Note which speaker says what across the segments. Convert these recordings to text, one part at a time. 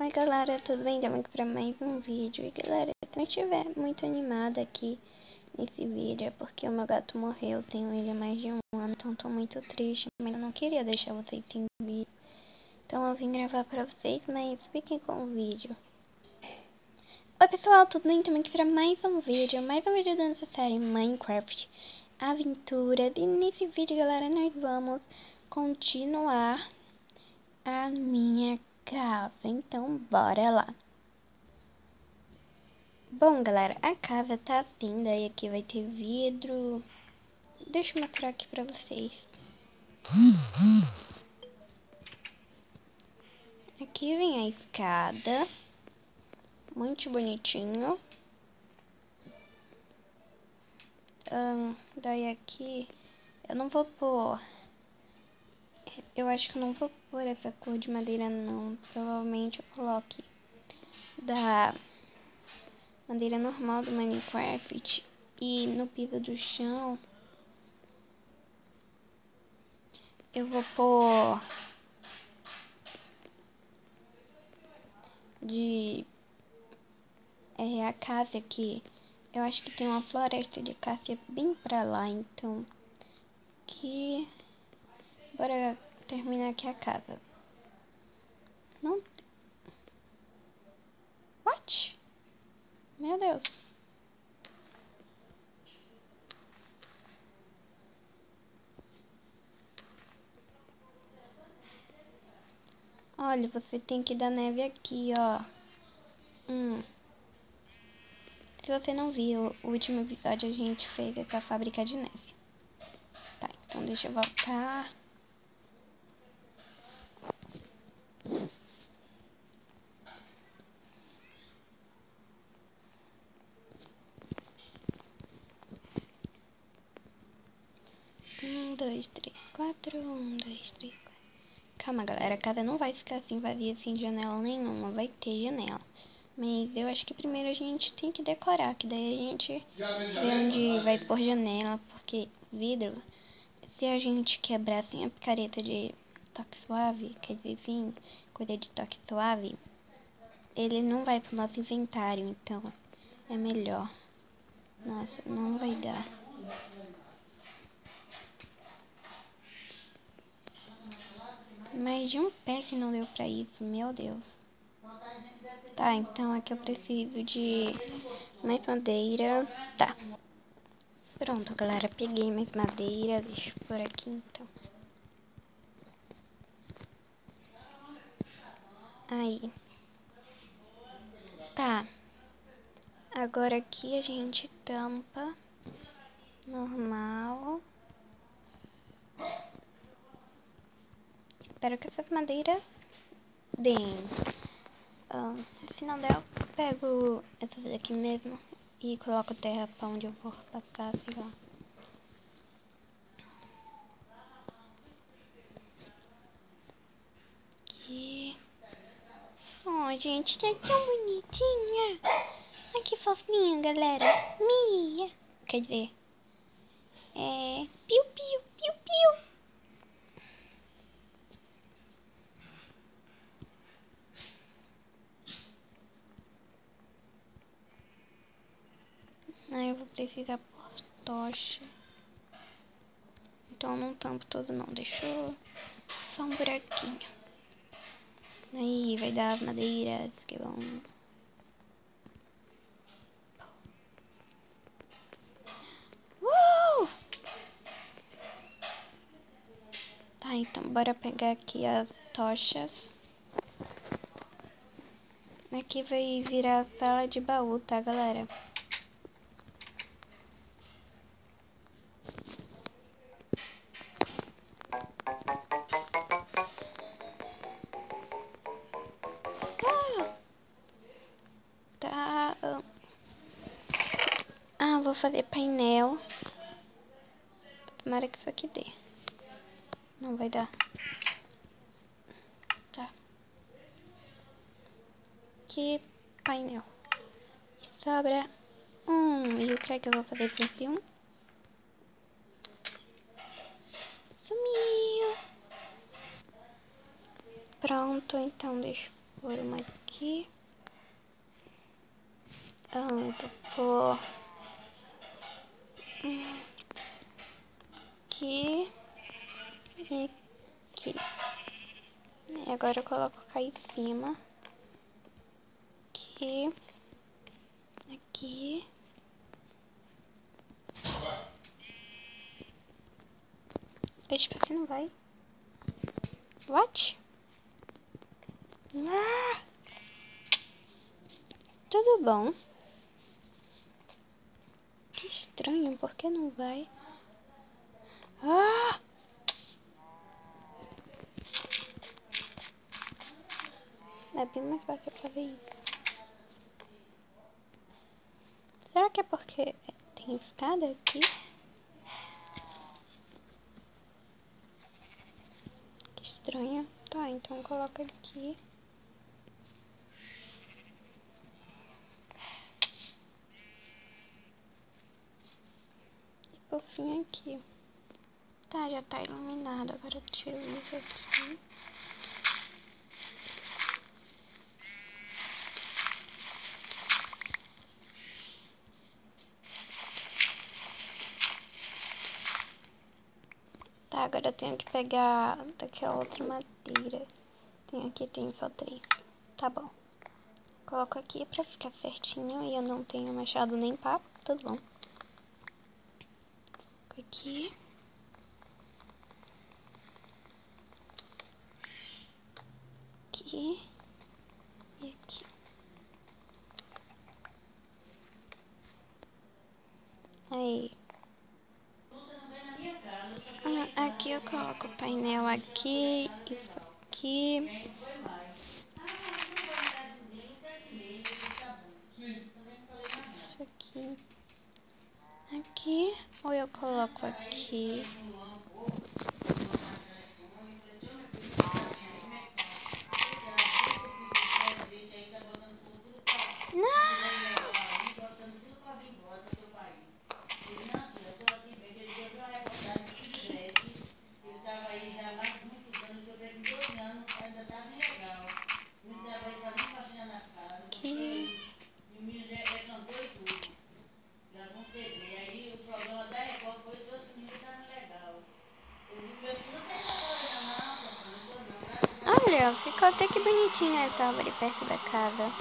Speaker 1: Oi galera, tudo bem? Estamos aqui para mais um vídeo. E galera, se eu estiver muito animada aqui nesse vídeo É porque o meu gato morreu, tenho ele há mais de um ano Então estou muito triste, mas eu não queria deixar vocês sem vídeo. Então eu vim gravar para vocês, mas fiquem com o vídeo. Oi pessoal, tudo bem? Estamos aqui para mais um vídeo Mais um vídeo da nossa série Minecraft Aventuras E nesse vídeo galera, nós vamos continuar a minha casa. Então, bora lá. Bom, galera, a casa tá assim. Daí aqui vai ter vidro. Deixa eu mostrar aqui pra vocês. Aqui vem a escada. Muito bonitinho. daí aqui eu não vou pôr eu acho que eu não vou pôr essa cor de madeira não. Provavelmente eu coloque da madeira normal do Minecraft. E no piso do chão eu vou pôr de é, a casa aqui. Eu acho que tem uma floresta de cássia bem pra lá, então que bora terminar aqui a casa. Não. What? Meu Deus. Olha, você tem que dar neve aqui, ó. Hum. Se você não viu, o último episódio a gente fez essa fábrica de neve. Tá, então deixa eu voltar. Quatro. Um, dois, três, quatro. Calma, galera. A casa não vai ficar assim vazia, sem janela nenhuma. Vai ter janela. Mas eu acho que primeiro a gente tem que decorar. Que daí a gente vê onde vai pôr janela. Porque vidro, se a gente quebrar assim a picareta de toque suave, quer dizer, sim, coisa de toque suave, ele não vai pro nosso inventário, então é melhor. Nossa, não vai dar. Mais de um pé que não deu pra isso, meu Deus. Tá, então aqui eu preciso de mais madeira. Tá. Pronto, galera, peguei mais madeira. Deixa por aqui, então. Aí. Tá. Agora aqui a gente tampa. Normal. Espero que essas madeiras deem. Ah, se não der, eu pego essas aqui mesmo e coloco terra pra onde eu vou passar, sei lá. gente, tá tão bonitinha. Ai, que fofinha, galera. Mia. Quer dizer, é... Piu, piu. Aí eu vou precisar por tocha. Então não tampo todo não, deixou só um buraquinho. Aí vai dar madeira, que bom. Uh! Tá, então bora pegar aqui as tochas. Aqui vai virar sala de baú, tá, galera? Fazer painel. Tomara que isso aqui dê. Não vai dar. Tá. Que painel. Sobra um. E o que é que eu vou fazer com esse um? Sumiu. Pronto, então deixa pôr uma aqui. Ah, vou pôr aqui e aqui. E agora eu coloco cá em cima. Aqui. Aqui. Deixa pra que não vai. What? Ah! Tudo bom? Estranho, por que não vai? Ah! É bem mais fácil pra ver isso. Será que é porque tem escada aqui? Que estranho. Tá, então coloca aqui. Fim aqui. Tá, já tá iluminado. Agora eu tiro isso aqui. Tá, agora eu tenho que pegar daquela outra madeira. Tem aqui, tem só três. Tá bom. Coloco aqui pra ficar certinho e eu não tenho machado nem papo, tudo bom. Aqui. Aqui. E aqui. Aí. Ah, aqui eu coloco o painel aqui, isso aqui. Isso aqui. Aqui. Ou eu coloco aqui. Ficou até que bonitinha essa árvore perto da casa.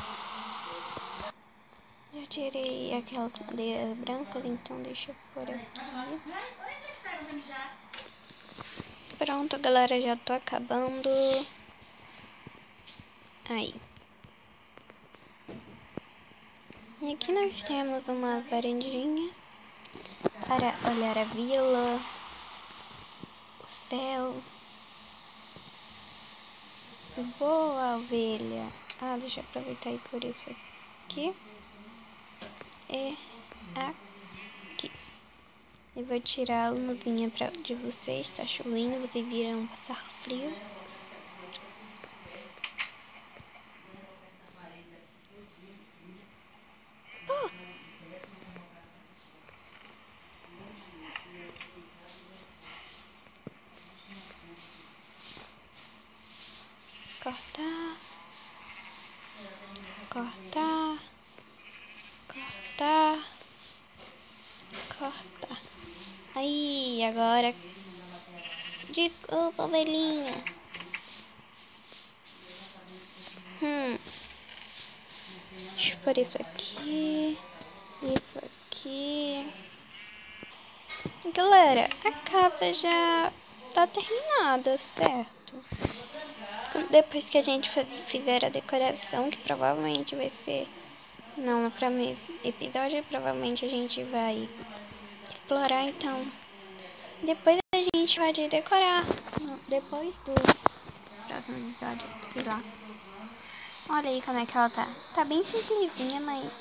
Speaker 1: Já tirei aquelas madeiras brancas, então deixa eu pôr aqui. Pronto, galera, já tô acabando. Aí. E aqui nós temos uma varandinha para olhar a vila, o céu. Boa ovelha. Ah, deixa eu aproveitar e por isso aqui. E aqui. Eu vou tirar a luvinha pra, de vocês. Tá chovendo, vocês viram passar frio. Cortar. Aí, agora. Desculpa, ovelhinha. Hum. Deixa eu pôr isso aqui. Isso aqui. Galera, a casa já tá terminada, certo? Depois que a gente fizer a decoração, que provavelmente vai ser... Não, para mim episódio, provavelmente a gente vai explorar, então... Depois a gente vai decorar. Depois do próximo episódio, sei lá. Olha aí como é que ela tá. Tá bem simplesinha, mas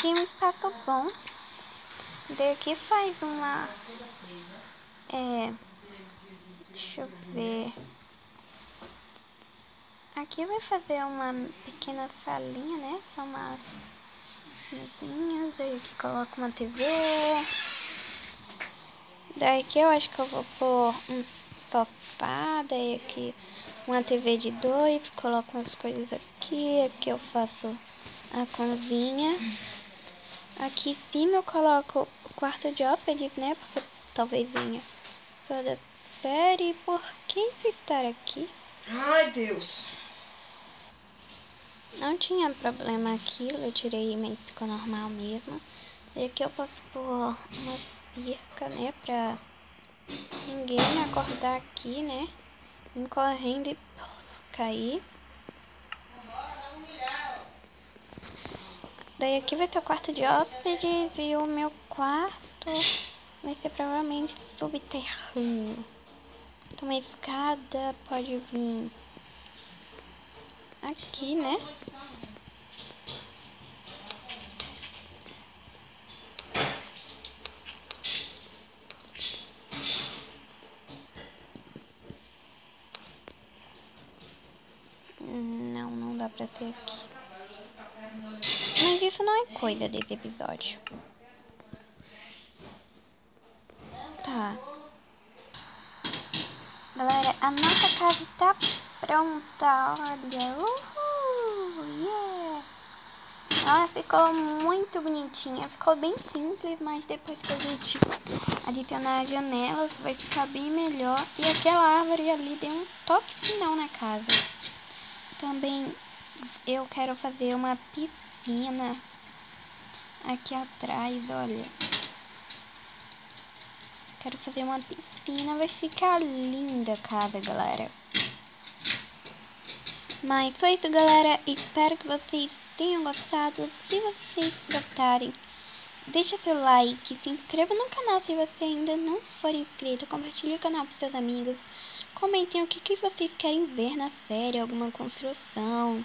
Speaker 1: tem um espaço bom. Daqui faz uma... É... Deixa eu ver... Aqui vai fazer uma pequena salinha, né? São umas mesinhas. Aí aqui coloco uma TV. Daí aqui eu acho que eu vou pôr um sofá. Daí aqui uma TV de dois, coloco umas coisas aqui, aqui eu faço a cozinha. Aqui em cima eu coloco o quarto de hóspedes, né? Porque talvez venha toda série. Por que estar aqui?
Speaker 2: Ai, Deus.
Speaker 1: Não tinha problema aquilo, eu tirei e ficou normal mesmo. E aqui eu posso pôr uma cerca, né, pra ninguém acordar aqui, né, vim correndo e cair. Daí aqui vai ser o quarto de hóspedes e o meu quarto vai ser provavelmente subterrâneo. Então uma escada pode vir aqui, né? Não, não dá pra ser aqui. Mas isso não é coisa desse episódio. Tá. Galera, a nossa casa está pronta. Olha. Uhul. Yeah. Ela ficou muito bonitinha. Ficou bem simples, mas depois que a gente adicionar as janelas, vai ficar bem melhor. E aquela árvore ali deu um toque final na casa. Também eu quero fazer uma piscina aqui atrás, olha. Quero fazer uma piscina, vai ficar linda a casa, galera. Mas foi isso, galera. Espero que vocês tenham gostado. Se vocês gostarem, deixa seu like, se inscreva no canal se você ainda não for inscrito, compartilhe o canal com seus amigos. Comentem o que, que vocês querem ver na série, alguma construção.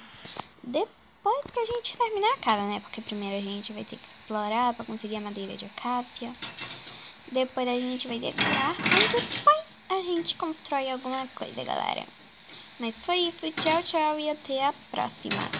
Speaker 1: Depois que a gente terminar a casa, né? Porque primeiro a gente vai ter que explorar para conseguir a madeira de acácia. Depois a gente vai decorar. E depois a gente constrói alguma coisa, galera. Mas foi isso. Tchau, tchau e até a próxima.